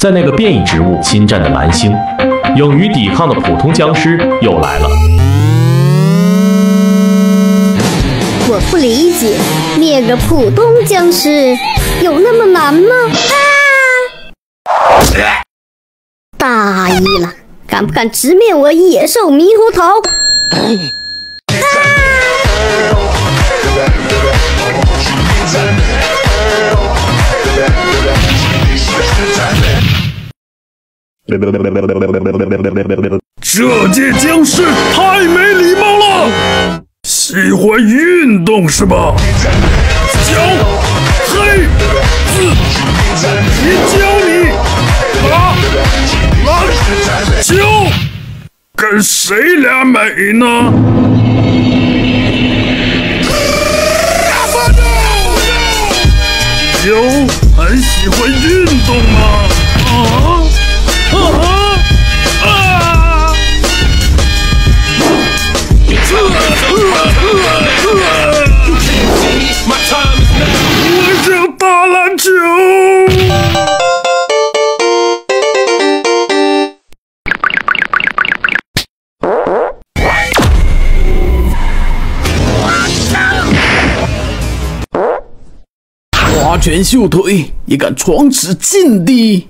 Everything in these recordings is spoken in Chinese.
在那个变异植物侵占的蓝星，勇于抵抗的普通僵尸又来了。我不理解，灭个普通僵尸有那么难吗？啊！大意了，敢不敢直面我野兽猕猴桃？这届僵尸太没礼貌了，喜欢运动是吧？小黑子，谁教你？啊啊！就跟谁俩美呢？就很喜欢运动吗？啊！我想打篮球。花拳绣腿也敢闯此禁地？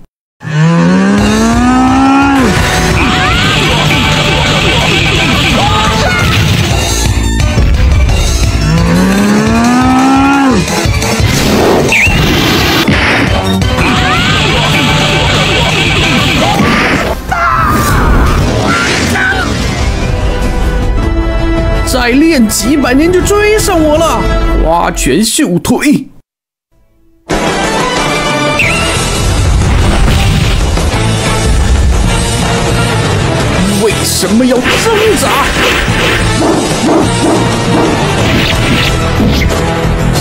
再练几百年就追上我了！花拳绣腿。为什么要挣扎？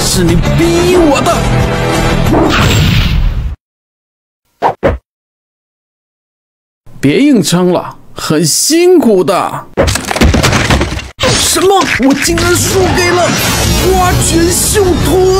是你逼我的！别硬撑了，很辛苦的。什么？我竟然输给了花拳绣腿！